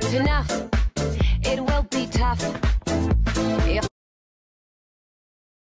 good enough. It will be tough.